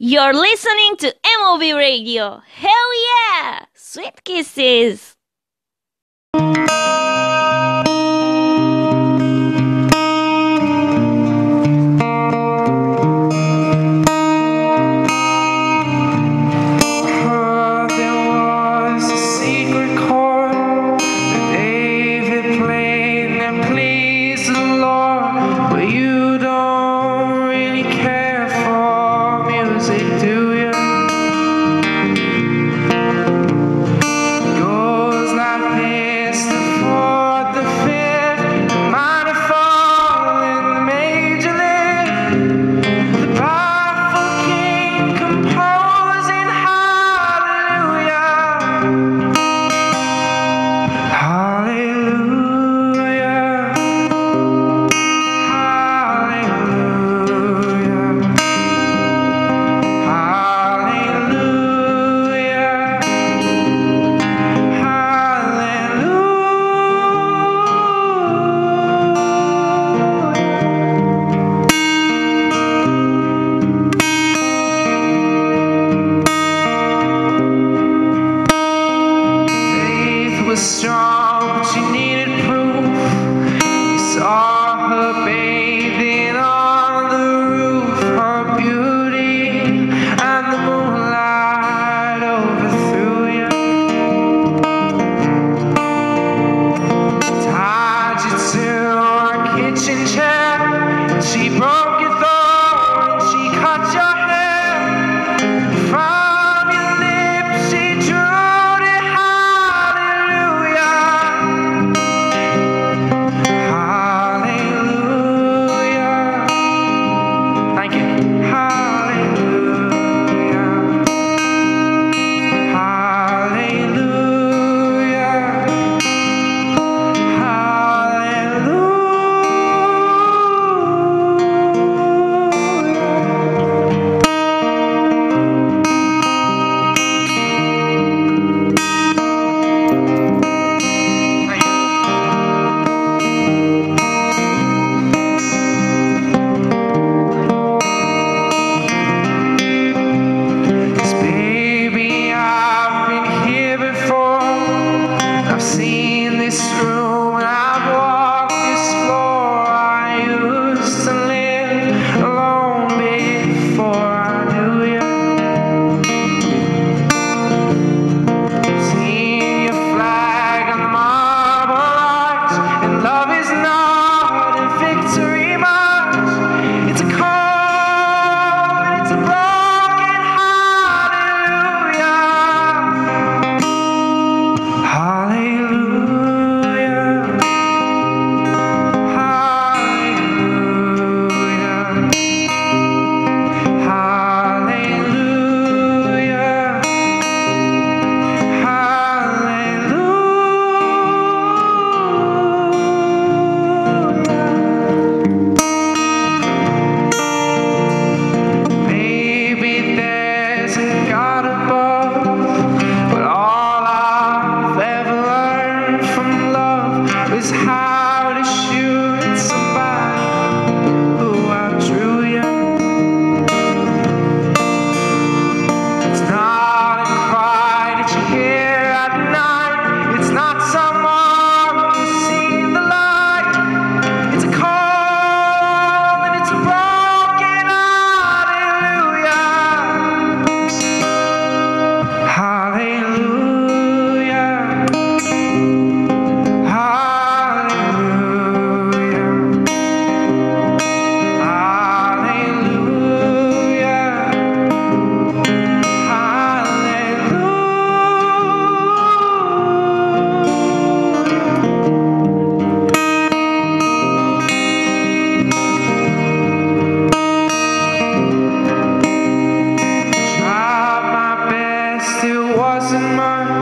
You're listening to MOV Radio. Hell yeah! Sweet kisses.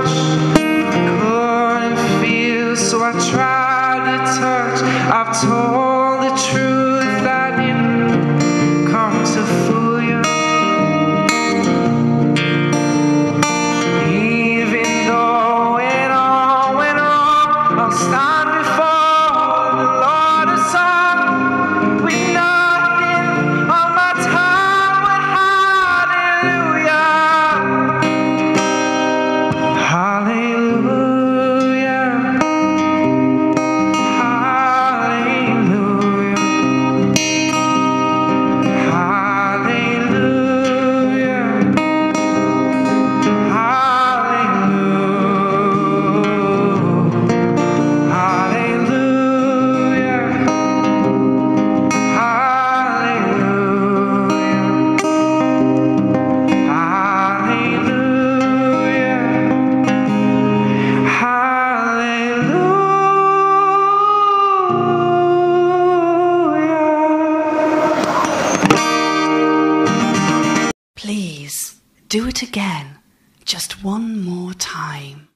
I couldn't feel, so I tried to touch. I've torn. Do it again, just one more time.